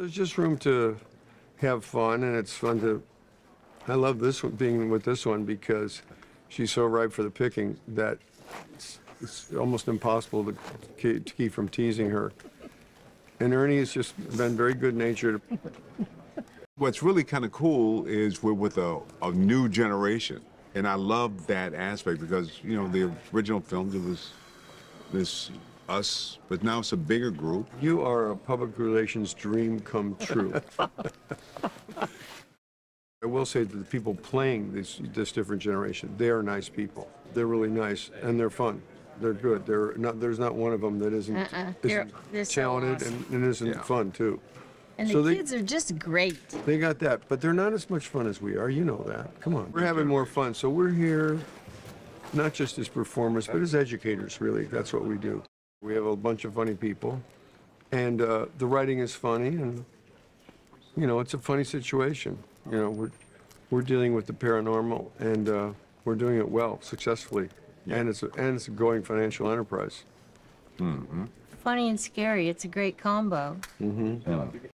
There's just room to have fun, and it's fun to. I love this one, being with this one because she's so ripe for the picking that it's, it's almost impossible to keep, to keep from teasing her. And Ernie has just been very good natured. What's really kind of cool is we're with a, a new generation. And I love that aspect because, you know, the original films, it was this us, but now it's a bigger group. You are a public relations dream come true. I will say that the people playing this this different generation, they are nice people. They're really nice and they're fun. They're good. They're not. There's not one of them that isn't, Uh-uh. Isn't they're so talented awesome. and, and isn't Yeah. fun too. And the So they- kids are just great. They got that, but they're not as much fun as we are. You know that. Come on. We're having more fun. So we're here not just as performers, but as educators, really. That's what we do. We have a bunch of funny people, and uh, the writing is funny, and, you know, it's a funny situation. You know, we're, we're dealing with the paranormal, and uh, we're doing it well, successfully. And it's, a, and it's a growing financial enterprise. Funny and scary. It's a great combo.